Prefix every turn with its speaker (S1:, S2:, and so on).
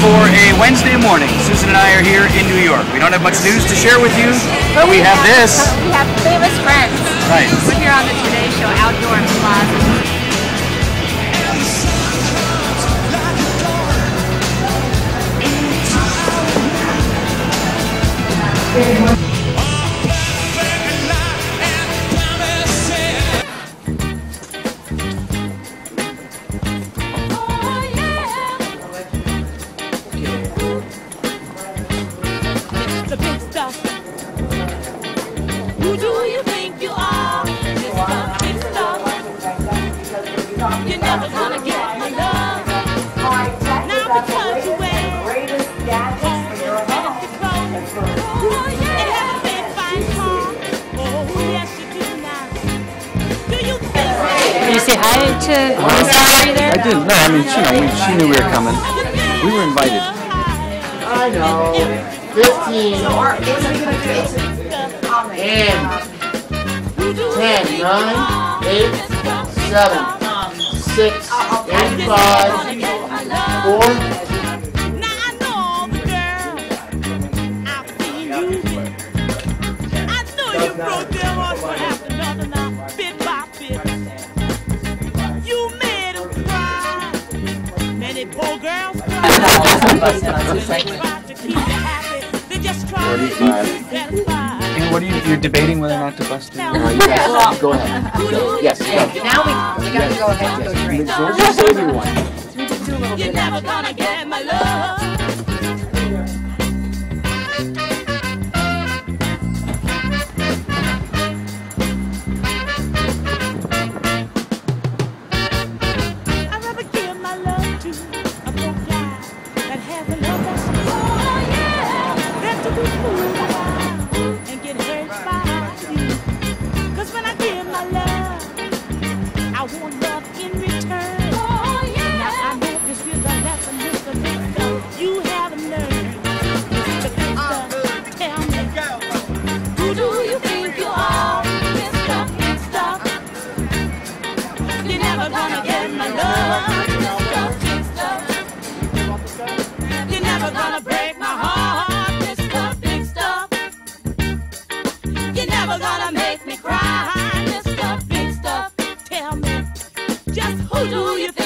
S1: for a Wednesday morning. Susan and I are here in New York. We don't have much news to share with you, but we have this.
S2: We have famous friends.
S1: Right.
S2: We're here on the Today Show Outdoor Plaza.
S3: the Who do you think you are? Mr. Big You're never gonna get my love. Now because you wear fancy clothes and have a big fine car. Oh yes you do now. Do you think?
S4: Did you say hi to Miss Valerie there?
S1: I didn't. No, I mean, she, know, she knew we were coming. We were invited.
S5: I know. 15 and 10, 9, 8, 7, 6, 8, 5, 4,
S3: Now I know the girl. I've seen you. I know you broke them off one after another now, bit by bit. You made 'em cry. Many poor girls 45.
S1: And what are you, you're debating whether or not to bust it?
S3: No,
S5: you go ahead. So, yes, go.
S2: Now we, we gotta yes, go ahead and yes. go drink.
S3: You're never gonna get my love. I want love in return. Oh yeah. Now I know this is a Mr. Victor. You haven't learned. Mr. Victor, tell me, who do you think you are, Mr. Victor? You're never gonna get my love, Mr. Victor. You're never gonna break my heart, Mr. Big Stuff. You're never gonna make me cry, Just who do you